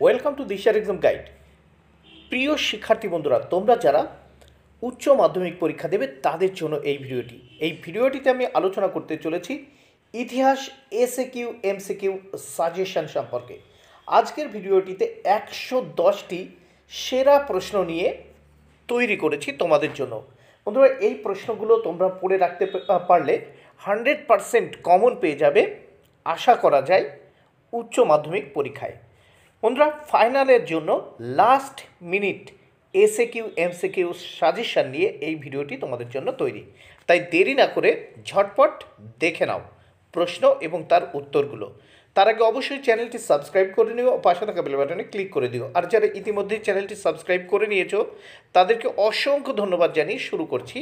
Welcome to দিশার exam guide প্রিয় শিক্ষার্থী বন্ধুরা, তোমরা যারা উচ্চ মাধ্যমিক পরীক্ষা দেবে, তাদের জন্য এই ভিডিওটি। এই ভিডিওটিতে আমি আলোচনা করতে চলেছি ইতিহাস SA Q MC Q suggestion সম্পর্কে। আজকের ভিডিওটিতে একশো দশটি সেরা প্রশ্ন নিয়ে তৈরি করেছি তোমাদের জন্য। বন্ধুরা, এই প্রশ্নগুলো তোমরা পড়ে রাখতে পারলে হান্ড্রেড পারসেন্ট কমন পেয়ে যাবে। আশা করা যায় উচ্চ মাধ্যমিক পরীক্ষায়। বন্ধুরা, ফাইনালের জন্য last minute SA Q MC Q suggestion নিয়ে এই ভিডিওটি তোমাদের জন্য তৈরি। তাই দেরি না করে ঝটপট দেখে নাও প্রশ্ন এবং তার উত্তরগুলো। তার আগে অবশ্যই চ্যানেলটি সাবস্ক্রাইব করে নিও, ও পাশে থাকা বেল বাটনে ক্লিক করে দিও। আর যারা ইতিমধ্যে চ্যানেলটি সাবস্ক্রাইব করে নিয়েছো, তাদেরকে অসংখ্য ধন্যবাদ জানিয়ে শুরু করছি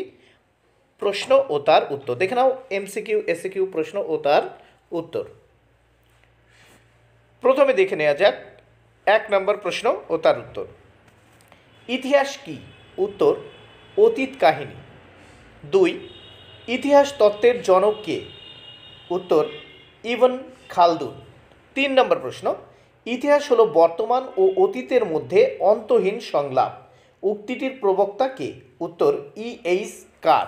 প্রশ্ন ও তার উত্তর। দেখে নাও এমসিকিউ এসিকিউ প্রশ্ন ও তার উত্তর। প্রথমে দেখে নেওয়া যাক এক নম্বর প্রশ্ন ও তার উত্তর। ইতিহাস কি? উত্তর, অতীত কাহিনী। দুই, ইতিহাস তত্ত্বের জনক কে? উত্তর, ইবন খালদুন। তিন নম্বর প্রশ্ন, ইতিহাস হলো বর্তমান ও অতীতের মধ্যে অন্তহীন সংলাপ। উক্তিটির প্রবক্তা কে? উত্তর, ই এইচ কার।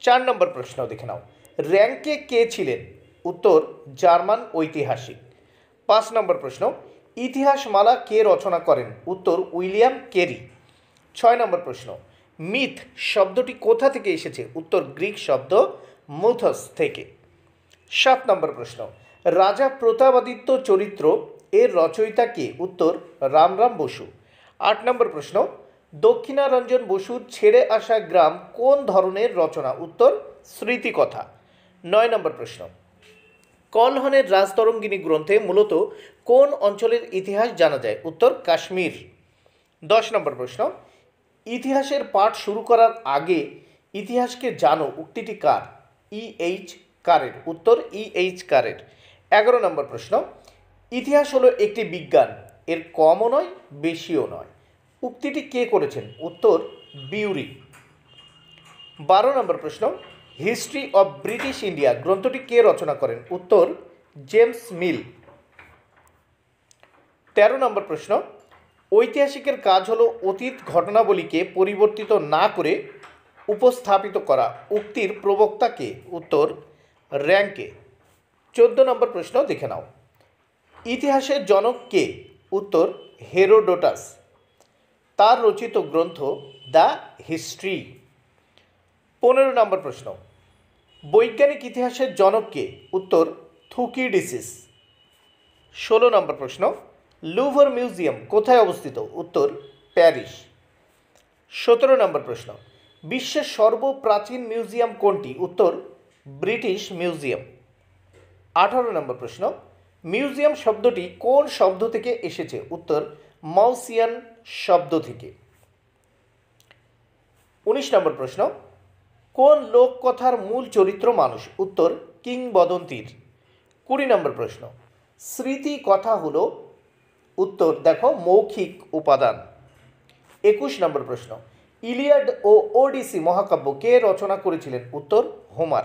চার নম্বর প্রশ্ন দেখে নাও। র্যাঙ্কে কে ছিলেন? উত্তর, জার্মান ঐতিহাসিক। পাঁচ নম্বর প্রশ্ন ইতিহাসমালা কে রচনা করেন? উত্তর, উইলিয়াম কেরি। ছয় নম্বর প্রশ্ন। মিথ শব্দটি কোথা থেকে এসেছে? উত্তর, গ্রিক শব্দ মুথস থেকে। সাত নম্বর প্রশ্ন। রাজা প্রতাপাদিত্য চরিত্র এর রচয়িতা কে? উত্তর, রামরাম বসু। আট নম্বর প্রশ্ন। দক্ষিণারঞ্জন বসুর ছেড়ে আসা গ্রাম কোন ধরনের রচনা? উত্তর, স্মৃতিকথা। নয় নম্বর প্রশ্ন। কলহনের রাজতরঙ্গিনী গ্রন্থে মূলত কোন অঞ্চলের ইতিহাস জানা যায়? উত্তর, কাশ্মীর। দশ নম্বর প্রশ্ন। ইতিহাসের পাঠ শুরু করার আগে ইতিহাসকে জানো, উক্তিটি কার? ই এইচ কারের। উত্তর, ই এইচ কারের। এগারো নম্বর প্রশ্ন। ইতিহাস হলো একটি বিজ্ঞান। এর কমও নয়, বেশিও নয়। উক্তিটি কে করেছেন? উত্তর, বিউরি। বারো নম্বর প্রশ্ন। History of British India. গ্রন্থটি কে রচনা করেন? উত্তর, জেমস মিল। তেরো নম্বর প্রশ্ন, ঐতিহাসিকের কাজ হলো অতীত ঘটনাবলীকে পরিবর্তিত না করে উপস্থাপিত করা। উক্তির প্রবক্তাকে উত্তর, র্যাঙ্কে। চোদ্দ নম্বর প্রশ্ন দেখে নাও। ইতিহাসের জনক কে? উত্তর, হেরোডোটাস। তার রচিত গ্রন্থ দ্য হিস্ট্রি। পনেরো নম্বর প্রশ্ন, বৈজ্ঞানিক ইতিহাসের জনক কে? উত্তর, থুকিডিসিস। ষোলো নম্বর প্রশ্ন লুভর মিউজিয়াম কোথায় অবস্থিত? উত্তর, প্যারিস। সতেরো নম্বর প্রশ্ন। বিশ্বের সর্বপ্রাচীন মিউজিয়াম কোনটি? উত্তর, ব্রিটিশ মিউজিয়াম। আঠারো নম্বর প্রশ্ন। মিউজিয়াম শব্দটি কোন শব্দ থেকে এসেছে? উত্তর, মাউসিয়ান শব্দ থেকে। উনিশ নম্বর প্রশ্ন। কোন লোককথার মূল চরিত্র মানুষ? উত্তর, কিংবদন্তির। কুড়ি নম্বর প্রশ্ন। স্মৃতি কথা হলো উত্তর দেখো, মৌখিক উপাদান। একুশ নম্বর প্রশ্ন। ইলিয়াড ও ওডিসি মহাকাব্য কে রচনা করেছিলেন? উত্তর, হোমার।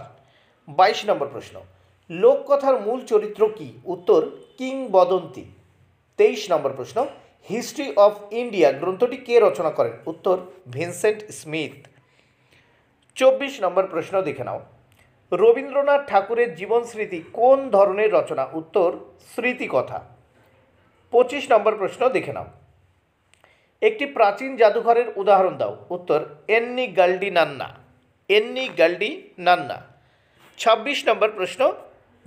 বাইশ নম্বর প্রশ্ন। লোককথার মূল চরিত্র কি? উত্তর, কিংবদন্তি। তেইশ নম্বর প্রশ্ন। হিস্ট্রি অফ ইন্ডিয়া গ্রন্থটি কে রচনা করেন? উত্তর, ভিনসেন্ট স্মিথ। চব্বিশ নম্বর প্রশ্ন দেখে নাও। রবীন্দ্রনাথ ঠাকুরের জীবন স্মৃতি কোন ধরনের রচনা? উত্তর, স্মৃতিকথা। পঁচিশ নম্বর প্রশ্ন দেখে নাও। একটি প্রাচীন জাদুঘরের উদাহরণ দাও। উত্তর, এন্নি গাল্ডি নান্না। এন্নি গাল্ডি নান্না। ছাব্বিশ নম্বর প্রশ্ন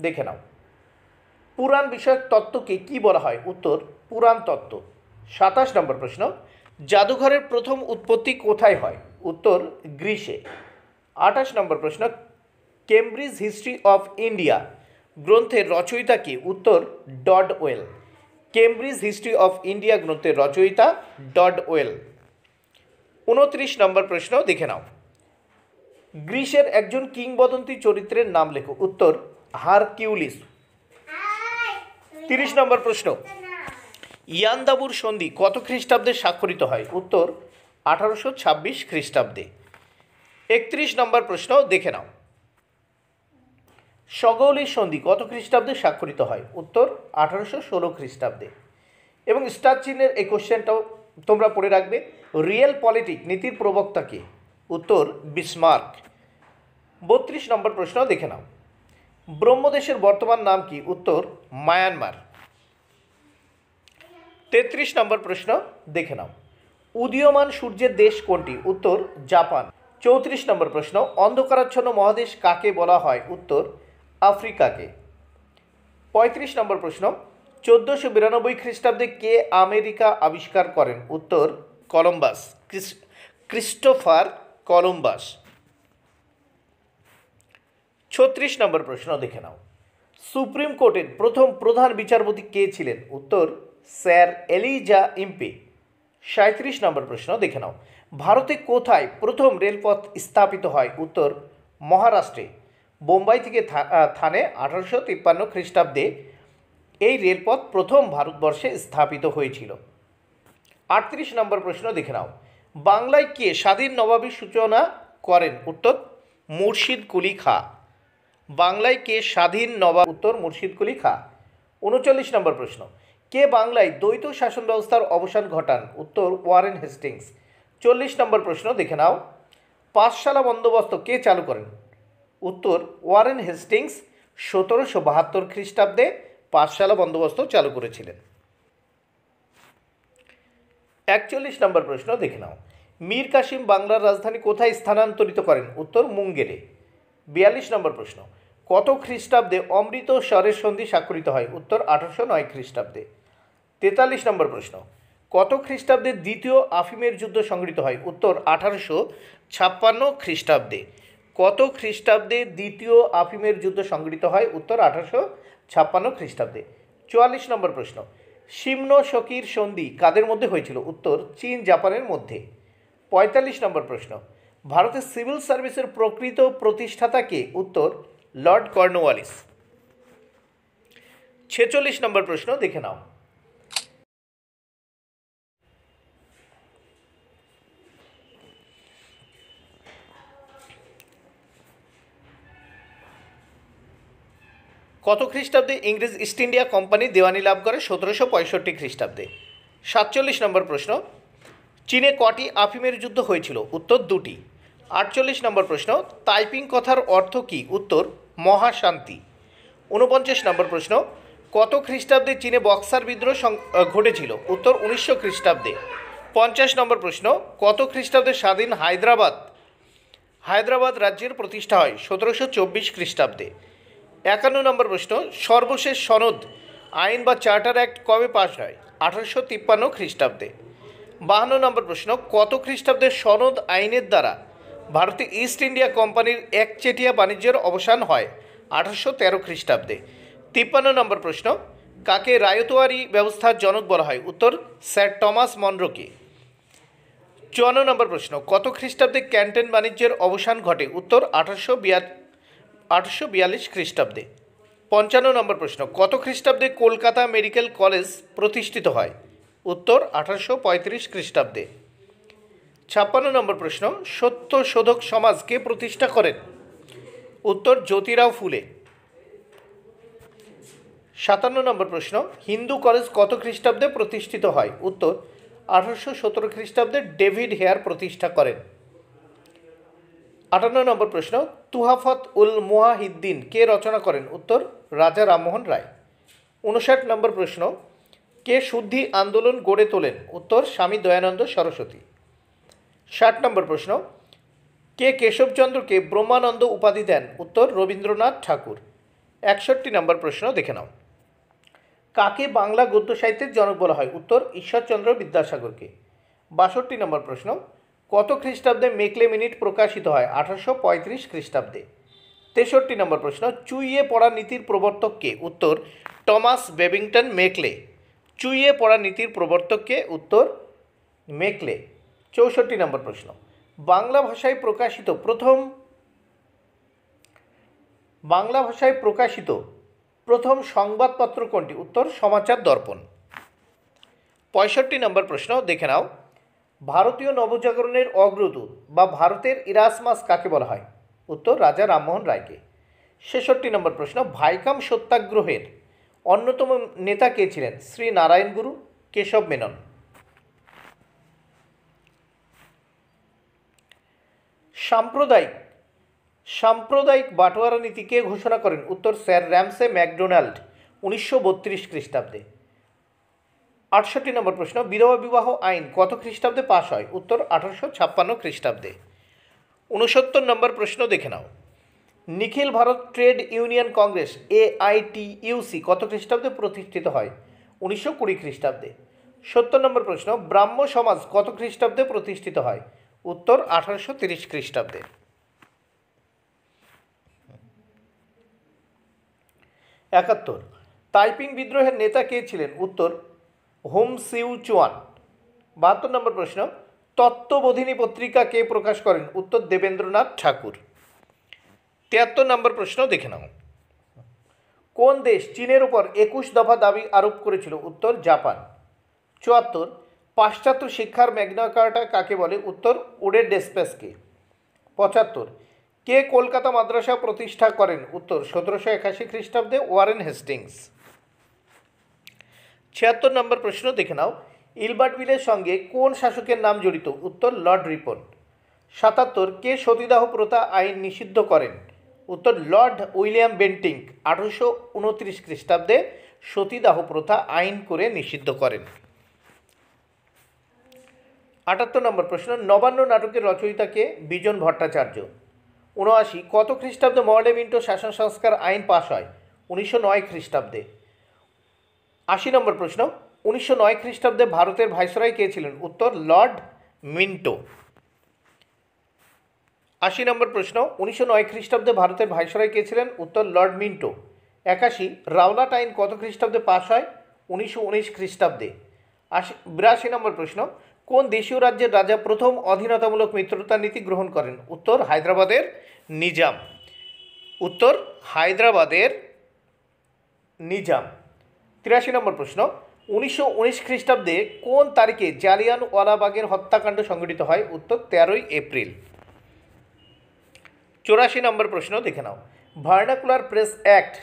দেখে নাও। পুরাণ বিষয়ক তত্ত্বকে কি বলা হয়? উত্তর, পুরাণ তত্ত্ব। সাতাশ নম্বর প্রশ্ন, জাদুঘরের প্রথম উৎপত্তি কোথায় হয়? উত্তর, গ্রীসে। আঠাশ নম্বর প্রশ্ন, কেমব্রিজ হিস্ট্রি অফ ইন্ডিয়া। গ্রন্থের রচয়িতা কি? উত্তর Dodwell Cambridge history of India গ্রন্থের রচয়িতা ডড ওয়েল। উনত্রিশ নম্বর প্রশ্ন দেখে নাও। গ্রীসের একজন কিংবদন্তি চরিত্রের নাম লেখো। উত্তর, হারকিউলিস। তিরিশ নম্বর প্রশ্ন। ইয়ান্দাবুর সন্ধি কত খ্রিস্টাব্দে স্বাক্ষরিত হয়? উত্তর, আঠারোশো ছাব্বিশ খ্রিস্টাব্দে। একত্রিশ নম্বর প্রশ্ন দেখে নাও। সগৌলির সন্ধি কত খ্রিস্টাব্দে স্বাক্ষরিত হয়? উত্তর, আঠারোশো ষোলো খ্রিস্টাব্দে। এবং স্টার চিহ্নের এই কোশ্চেনটাও তোমরা পড়ে রাখবে। রিয়েল পলিটিক নীতির প্রবক্তাকে উত্তর, বিসমার্ক। বত্রিশ নম্বর প্রশ্ন দেখে নাও। ব্রহ্মদেশের বর্তমান নাম কি? উত্তর, মায়ানমার। তেত্রিশ নম্বর প্রশ্ন দেখে নাও। উদীয়মান সূর্যের দেশ কোনটি? উত্তর, জাপান। চৌত্রিশ নম্বর প্রশ্ন, অন্ধকারাচ্ছন্ন মহাদেশ কাকে বলা হয়? উত্তর আফ্রিকাকে। পঁয়ত্রিশ নম্বর প্রশ্ন, চোদ্দোশো বিরানব্বই খ্রিস্টাব্দে কে আমেরিকা আবিষ্কার করেন? উত্তর, কলম্বাস। Christopher Columbus. ছত্রিশ নম্বর প্রশ্ন দেখে নাও। সুপ্রিম কোর্টের প্রথম প্রধান বিচারপতি কে ছিলেন? উত্তর, স্যার এলিজা ইম্পে। সাঁত্রিশ নম্বর প্রশ্ন দেখে নাও। ভারতে কোথায় প্রথম রেলপথ স্থাপিত হয়? উত্তর, মহারাষ্ট্রে। বোম্বাই থেকে থানে আঠারোশো তিপ্পান্ন খ্রিস্টাব্দে এই রেলপথ প্রথম ভারতবর্ষে স্থাপিত হয়েছিল। আটত্রিশ নম্বর প্রশ্ন দেখে নাও। বাংলায় কে স্বাধীন নবাবীর সূচনা করেন? উত্তর, মুর্শিদ কুলি খা। বাংলায় কে স্বাধীন নবাব? উত্তর, মুর্শিদ কুলি খা। উনচল্লিশ নম্বর প্রশ্ন। কে বাংলায় দ্বৈত শাসন ব্যবস্থার অবসান ঘটান? উত্তর, ওয়ারেন হেস্টিংস। চল্লিশ নম্বর প্রশ্ন দেখে নাও। পাঠশালা বন্দোবস্ত কে চালু করেন? উত্তর ওয়ারেন হেস্টিংস সতেরোশো বাহাত্তর খ্রিস্টাব্দে পাঠশালা বন্দোবস্ত চালু করেছিলেন। একচল্লিশ নম্বর প্রশ্ন দেখে নাও। মীর কাসিম বাংলার রাজধানী কোথায় স্থানান্তরিত করেন? উত্তর মুঙ্গেরে। বিয়াল্লিশ নম্বর প্রশ্ন, কত খ্রিস্টাব্দে অমৃত স্বরের সন্ধি স্বাক্ষরিত হয়? উত্তর আঠারোশো নয় খ্রিস্টাব্দে। তেতাল্লিশ নম্বর প্রশ্ন, কত খ্রিস্টাব্দে দ্বিতীয় আফিমের যুদ্ধ সংগৃহীত হয়? উত্তর আঠারোশো ছাপ্পান্ন খ্রিস্টাব্দে। কত খ্রিস্টাব্দে দ্বিতীয় আফিমের যুদ্ধ সংগৃহীত হয়? উত্তর আঠারোশো ছাপ্পান্ন খ্রিস্টাব্দে। চুয়াল্লিশ নম্বর প্রশ্ন। সিমন শকির সন্ধি কাদের মধ্যে হয়েছিল? উত্তর, চীন, জাপানের মধ্যে। পঁয়তাল্লিশ নম্বর প্রশ্ন। ভারতের সিভিল সার্ভিসের প্রকৃত প্রতিষ্ঠাতাকে উত্তর, লর্ড কর্নওয়ালিস ছেচল্লিশ নম্বর প্রশ্ন, দেখে নাও। কত খ্রিস্টাব্দে ইংরেজ ইস্ট ইন্ডিয়া কোম্পানি দেওয়ানি লাভ করে? সতেরোশো পঁয়ষট্টি খ্রিস্টাব্দে। সাতচল্লিশ নম্বর প্রশ্ন। চীনে কটি আফিমের যুদ্ধ হয়েছিল? উত্তর দুটি। আটচল্লিশ নম্বর প্রশ্ন। তাইপিং কথার অর্থ কী? উত্তর, মহাশান্তি। ঊনপঞ্চাশ নম্বর প্রশ্ন। কত খ্রিস্টাব্দে চীনে বক্সার বিদ্রোহ ঘটেছিল? উত্তর, উনিশশো খ্রিস্টাব্দে। পঞ্চাশ নম্বর প্রশ্ন। কত খ্রিস্টাব্দে স্বাধীন হায়দ্রাবাদ? হায়দ্রাবাদ রাজ্যের প্রতিষ্ঠা হয় সতেরোশো চব্বিশ খ্রিস্টাব্দে। একান্ন নম্বর প্রশ্ন, সর্বশেষ সনদ, আইন বা চার্টার অ্যাক্ট কবে পাশ হয়? আঠারোশো তিপ্পান্ন খ্রিস্টাব্দে। বাহান্ন নম্বর প্রশ্ন, কত খ্রিস্টাব্দে সনদ আইনের দ্বারা ভারতে ইস্ট ইন্ডিয়া কোম্পানির একচেটিয়া বাণিজ্যের অবসান হয়? আঠারোশো তেরো খ্রিস্টাব্দে। তিপ্পান্ন নম্বর প্রশ্ন, কাকে রায়তোয়ারি ব্যবস্থার জনক বলা হয়? উত্তর, স্যার টমাস মনরোকে চুয়ান্ন নম্বর প্রশ্ন, কত খ্রিস্টাব্দে ক্যান্টেন বাণিজ্যের অবসান ঘটে? উত্তর, আঠারোশো আঠারোশো বিয়াল্লিশ খ্রিস্টাব্দে। পঞ্চান্ন নম্বর প্রশ্ন, কত খ্রিস্টাব্দে কলকাতা মেডিকেল কলেজ প্রতিষ্ঠিত হয়? উত্তর, আঠারোশো পঁয়ত্রিশ খ্রিস্টাব্দে। ছাপ্পান্ন নম্বর প্রশ্ন, সত্য শোধক সমাজ কে প্রতিষ্ঠা করেন? উত্তর, জ্যোতিরাও ফুলে। সাতান্ন নম্বর প্রশ্ন, হিন্দু কলেজ কত খ্রিস্টাব্দে প্রতিষ্ঠিত হয়? উত্তর, আঠারোশো সতেরো খ্রিস্টাব্দে ডেভিড হেয়ার প্রতিষ্ঠা করেন। আটান্ন নম্বর প্রশ্ন, তুহাফত উল মুহাহিদ্দিন কে রচনা করেন? উত্তর, রাজা রামমোহন রায়। উনষাট নম্বর প্রশ্ন, কে শুদ্ধি আন্দোলন গড়ে তোলেন? উত্তর, স্বামী দয়ানন্দ সরস্বতী। ষাট নম্বর প্রশ্ন, কে কেশবচন্দ্রকে ব্রহ্মানন্দ উপাধি দেন? উত্তর, রবীন্দ্রনাথ ঠাকুর। একষট্টি নম্বর প্রশ্ন দেখে নাও। কাকে বাংলা গদ্য সাহিত্যের জনক বলা হয়? উত্তর, ঈশ্বরচন্দ্র বিদ্যাসাগরকে। বাষট্টি নম্বর প্রশ্ন কত খ্রিস্টাব্দে মেকলে মিনিট প্রকাশিত হয়? আঠারোশো পঁয়ত্রিশ খ্রিস্টাব্দে। তেষট্টি নম্বর প্রশ্ন, চুইয়ে পড়া নীতির প্রবর্তককে উত্তর, টমাস বেবিংটন মেকলে। চুইয়ে পড়া নীতির প্রবর্তককে উত্তর, মেকলে। চৌষট্টি নম্বর প্রশ্ন, বাংলা ভাষায় প্রকাশিত প্রথম, বাংলা ভাষায় প্রকাশিত প্রথম সংবাদপত্র কোনটি? উত্তর, সমাচার দর্পণ। পঁয়ষট্টি নম্বর প্রশ্ন, দেখে নাও। ভারতীয় নবজাগরণের অগ্রদূত বা ভারতের ইরাসমাস কাকে বলা হয়? উত্তর রাজা রামমোহন রায়কে। ছেষট্টি নম্বর প্রশ্ন, ভাইকাম সত্যাগ্রহের অন্যতম নেতা কে ছিলেন? শ্রী নারায়ণ গুরু, কেশব মেনন। সাম্প্রদায়িক সাম্প্রদায়িক বাটোয়ারা নীতি কে ঘোষণা করেন? উত্তর স্যার র্যামসে ম্যাকডোনাল্ড, উনিশশো বত্রিশ খ্রিস্টাব্দে। আটষট্টি নম্বর প্রশ্ন, বিধবা বিবাহ আইন কত খ্রিস্টাব্দে পাশ হয়? উত্তর, আঠারোশো ছাপ্পান্ন খ্রিস্টাব্দে। উনসত্তর নম্বর প্রশ্ন দেখে নাও। নিখিল ভারত ট্রেড ইউনিয়ন কংগ্রেস, এআইটিইউসি, কত খ্রিস্টাব্দে প্রতিষ্ঠিত হয়? উনিশশো কুড়ি খ্রিস্টাব্দে। সত্তর নম্বর প্রশ্ন, ব্রাহ্ম সমাজ কত খ্রিস্টাব্দে প্রতিষ্ঠিত হয়? উত্তর, আঠারোশো তিরিশ খ্রিস্টাব্দে। একাত্তর। তাইপিং বিদ্রোহের নেতা কে ছিলেন? উত্তর হোম সিউ চুয়ান। বাহাত্তর নম্বর প্রশ্ন, তত্ত্ববোধিনী পত্রিকা কে প্রকাশ করেন? উত্তর দেবেন্দ্রনাথ ঠাকুর। তিয়াত্তর নম্বর প্রশ্ন দেখে নাও। কোন দেশ চীনের উপর একুশ দফা দাবি আরোপ করেছিল? উত্তর জাপান। চুয়াত্তর, পাশ্চাত্য শিক্ষার ম্যাগনা কার্টা কাকে বলে? উত্তর উডে ডেসপেসকে পঁচাত্তর, কে কলকাতা মাদ্রাসা প্রতিষ্ঠা করেন? উত্তর সতেরোশো একাশি খ্রিস্টাব্দে ওয়ারেন হেস্টিংস। ছিয়াত্তর নম্বর প্রশ্ন দেখে নাও। ইলবার্ট বিলের সঙ্গে কোন শাসকের নাম জড়িত? উত্তর, লর্ড রিপন। সাতাত্তর, কে সতীদাহ প্রথা আইন নিষিদ্ধ করেন? উত্তর, লর্ড উইলিয়াম বেন্টিং আঠারোশো উনত্রিশ খ্রিস্টাব্দে সতীদাহ প্রথা আইন করে নিষিদ্ধ করেন। আটাত্তর নম্বর প্রশ্ন, নবান্ন নাটকের রচয়িতাকে বিজন ভট্টাচার্য। উনআশি কত খ্রিস্টাব্দে মর্ডে মিন্টো শাসন সংস্কার আইন পাশ হয়? উনিশশো নয় খ্রিস্টাব্দে। আশি নম্বর প্রশ্ন, উনিশশো নয় খ্রিস্টাব্দে ভারতের ভাইসরয় কে ছিলেন? উত্তর, লর্ড মিন্টো। আশি নম্বর প্রশ্ন, উনিশশো নয় খ্রিস্টাব্দে ভারতের ভাইসরয় কে ছিলেন? উত্তর, লর্ড মিন্টো। একাশি রাওলাট আইন কত খ্রিস্টাব্দে পাশ হয়? উনিশশো উনিশ খ্রিস্টাব্দে। আশি, বিরাশি নম্বর প্রশ্ন, কোন দেশীয় রাজ্যের রাজা প্রথম অধীনতামূলক মিত্রতা নীতি গ্রহণ করেন? উত্তর, হায়দ্রাবাদের নিজাম। উত্তর, হায়দ্রাবাদের নিজাম। তিরাশি নম্বর প্রশ্ন, উনিশশো উনিশ খ্রিস্টাব্দে কোন তারিখে জালিয়ানওয়ালাবাগের হত্যাকাণ্ড সংঘটিত হয়? উত্তর, তেরোই এপ্রিল। চৌরাশি নম্বর প্রশ্ন দেখে নাও। ভার্নাকুলার প্রেস অ্যাক্ট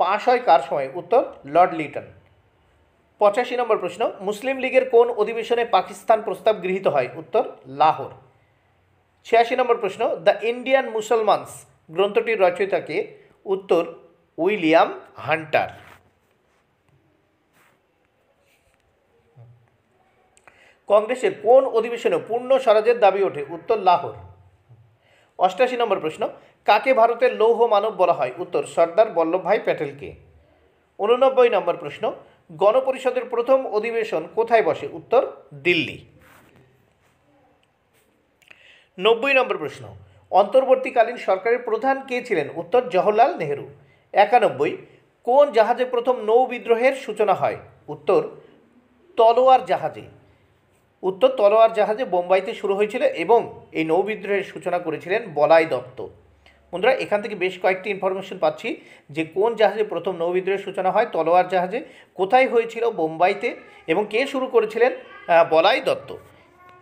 পাশ হয় কার সময়? উত্তর, লর্ড লিটন। পঁচাশি নম্বর প্রশ্ন, মুসলিম লীগের কোন অধিবেশনে পাকিস্তান প্রস্তাব গৃহীত হয়? উত্তর, লাহোর। ছিয়াশি নম্বর প্রশ্ন, দ্য ইন্ডিয়ান মুসলমানস গ্রন্থটির রচয়িতাকে উত্তর, উইলিয়াম হান্টার। কংগ্রেসের কোন অধিবেশনে পূর্ণ স্বরাজের দাবি ওঠে? উত্তর লাহোর। অষ্টাশি নম্বর প্রশ্ন, কাকে ভারতের লৌহ মানব বলা হয়? উত্তর, সর্দার বল্লভভাই প্যাটেলকে। উননব্বই নম্বর প্রশ্ন, গণপরিষদের প্রথম অধিবেশন কোথায় বসে? উত্তর, দিল্লি। নব্বই নম্বর প্রশ্ন, অন্তর্বর্তীকালীন সরকারের প্রধান কে ছিলেন? উত্তর, জওহরলাল নেহেরু। একানব্বই, কোন জাহাজে প্রথম নৌ বিদ্রোহের সূচনা হয়? উত্তর, তলোয়ার জাহাজে। উত্তর তলোয়ার জাহাজে বোম্বাইতে শুরু হয়েছিল এবং এই নৌবিদ্রোহের সূচনা করেছিলেন বলাই দত্ত। বন্ধুরা, এখান থেকে বেশ কয়েকটি ইনফরমেশন পাচ্ছি যে কোন জাহাজে প্রথম নৌবিদ্রোহের সূচনা হয়, তলোয়ার জাহাজে, কোথায় হয়েছিল বোম্বাইতে এবং কে শুরু করেছিলেন বলাই দত্ত।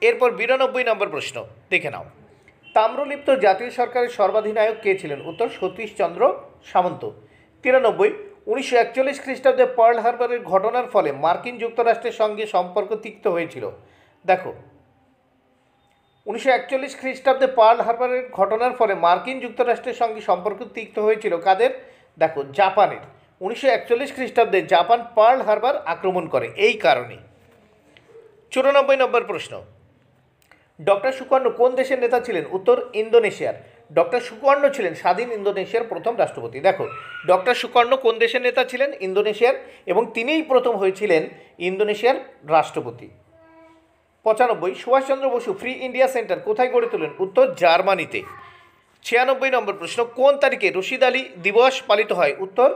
এরপর বিরানব্বই নম্বর প্রশ্ন, দেখে নাও। তাম্রলিপ্ত জাতীয় সরকারের সর্বাধিনায়ক কে ছিলেন? উত্তর সতীশচন্দ্র সামন্ত। তিরানব্বই, উনিশশো একচল্লিশ খ্রিস্টাব্দে পার্ল হারবারের ঘটনার ফলে মার্কিন যুক্তরাষ্ট্রের সঙ্গে সম্পর্ক তিক্ত হয়েছিল। দেখো, উনিশশো একচল্লিশ খ্রিস্টাব্দে পার্ল হারবারের ঘটনার ফলে মার্কিন যুক্তরাষ্ট্রের সঙ্গে সম্পর্ক তিক্ত হয়েছিল কাদের? দেখো, জাপানের। উনিশশো একচল্লিশ খ্রিস্টাব্দে জাপান পার্ল হারবার আক্রমণ করে, এই কারণে চুরানব্বই নম্বর প্রশ্ন। ডক্টর সুকর্ণ কোন দেশের নেতা ছিলেন? উত্তর, ইন্দোনেশিয়ার। ডক্টর সুকর্ণ ছিলেন স্বাধীন ইন্দোনেশিয়ার প্রথম রাষ্ট্রপতি। দেখো, ডক্টর সুকর্ণ কোন দেশের নেতা ছিলেন? ইন্দোনেশিয়ার। এবং তিনিই প্রথম হয়েছিলেন ইন্দোনেশিয়ার রাষ্ট্রপতি। পঁচানব্বই, Subhash Chandra Basu free India centre কোথায় গড়ে তোলেন? উত্তর, জার্মানিতে। ছিয়ানব্বই নম্বর প্রশ্ন, কোন তারিখে রশিদ আলী দিবস পালিত হয়? উত্তর,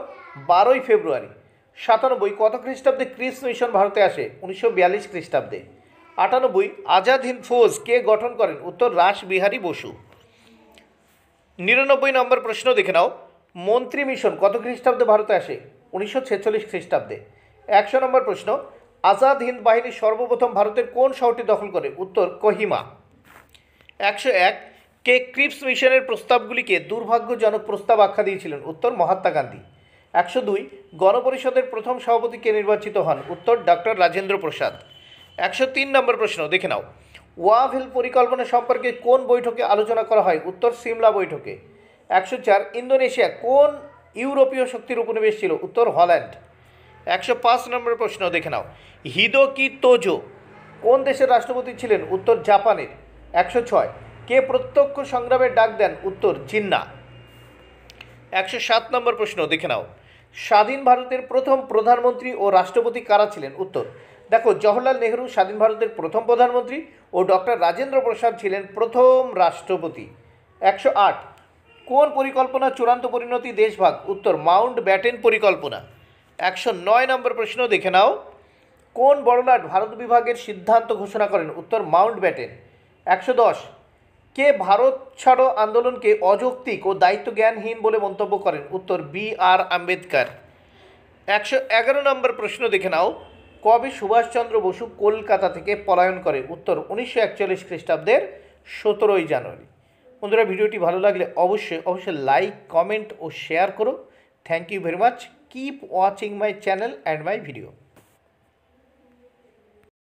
বারোই ফেব্রুয়ারি। সাতানব্বই, কত খ্রিস্টাব্দে ক্রিস মিশন ভারতে আসে? উনিশশো বিয়াল্লিশ খ্রিস্টাব্দে। আটানব্বই, আজাদ হিন্দ ফৌজ কে গঠন করেন? উত্তর, রাস বিহারী বসু। নিরানব্বই নম্বর প্রশ্ন দেখে নাও। মন্ত্রী মিশন কত খ্রিস্টাব্দে ভারতে আসে? উনিশশো ছেচল্লিশ খ্রিস্টাব্দে। একশো নম্বর প্রশ্ন আজাদ হিন্দ বাহিনী সর্বপ্রথম ভারতের কোন শহরটি দখল করে? উত্তর, কোহিমা। একশো এক, কে ক্রিপস মিশনের প্রস্তাবগুলিকে দুর্ভাগ্যজনক প্রস্তাব আখ্যা দিয়েছিলেন? উত্তর, মহাত্মা গান্ধী। একশো দুই, গণপরিষদের প্রথম সভাপতি কে নির্বাচিত হন? উত্তর ডক্টর রাজেন্দ্র প্রসাদ। একশো তিন নম্বর প্রশ্ন, দেখে নাও। ওয়াভেল পরিকল্পনা সম্পর্কে কোন বৈঠকে আলোচনা করা হয়? উত্তর, সিমলা বৈঠকে। একশো চার, ইন্দোনেশিয়া কোন ইউরোপীয় শক্তির উপনিবেশ ছিল? উত্তর, হল্যান্ড। একশো পাঁচ নম্বর প্রশ্ন দেখে নাও। হিদোকি তোজো কোন দেশের রাষ্ট্রপতি ছিলেন? উত্তর জাপানের। একশো ছয়। কে প্রত্যক্ষ সংগ্রামের ডাক দেন? উত্তর জিন্না। একশো সাত নম্বর প্রশ্ন দেখে নাও। স্বাধীন ভারতের প্রথম প্রধানমন্ত্রী ও রাষ্ট্রপতি কারা ছিলেন? উত্তর। দেখো, জওহরলাল নেহরু স্বাধীন ভারতের প্রথম প্রধানমন্ত্রী ও ডক্টর রাজেন্দ্র প্রসাদ ছিলেন প্রথম রাষ্ট্রপতি। একশো আট। কোন পরিকল্পনা চূড়ান্ত পরিণতি দেশভাগ? উত্তর, মাউন্ট ব্যাটেন পরিকল্পনা। একশো নয় নম্বর প্রশ্ন দেখে নাও। কোন বড়লাট ভারত বিভাগের সিদ্ধান্ত ঘোষণা করেন? উত্তর, মাউন্ট ব্যাটেন। একশো দশ। কে ভারত ছাড়ো আন্দোলনকে অযৌক্তিক ও দায়িত্ব জ্ঞানহীন বলে মন্তব্য করেন? উত্তর, বি আর আম্বেদকর। একশো এগারো নম্বর প্রশ্ন দেখে নাও। কবে সুভাষচন্দ্র বসু কলকাতা থেকে পলায়ন করে? উত্তর, উনিশশো একচল্লিশ খ্রিস্টাব্দের সতেরোই জানুয়ারি। বন্ধুরা, ভিডিওটি ভালো লাগলে অবশ্যই অবশ্যই লাইক কমেন্ট ও শেয়ার করো। Thank you very much keep watching my channel and my video.